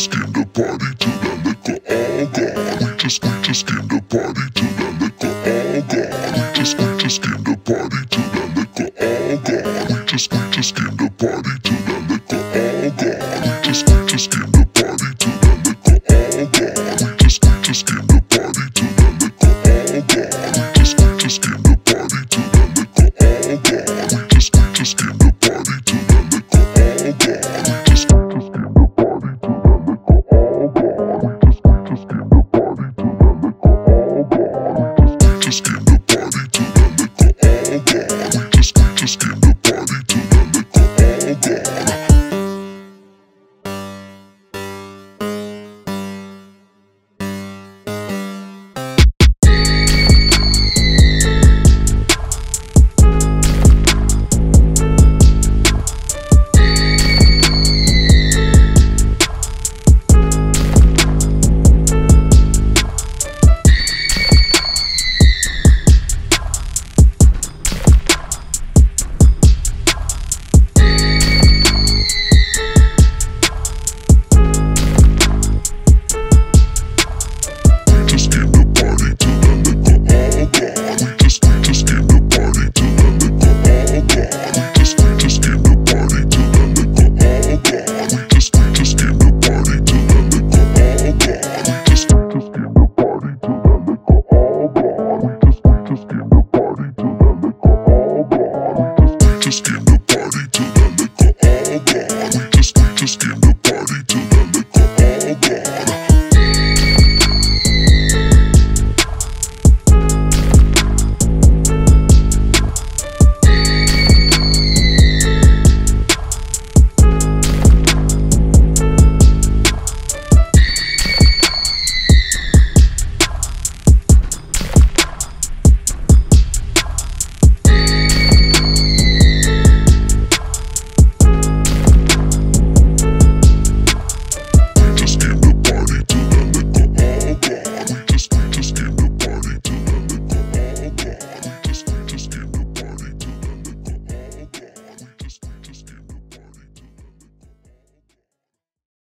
just came to party till that liquor all gone. We just, we just came to party till that liquor all gone. We just, we just came to party till that liquor all gone. We just, we just came to party till that liquor all gone. We just, we just came to Skin.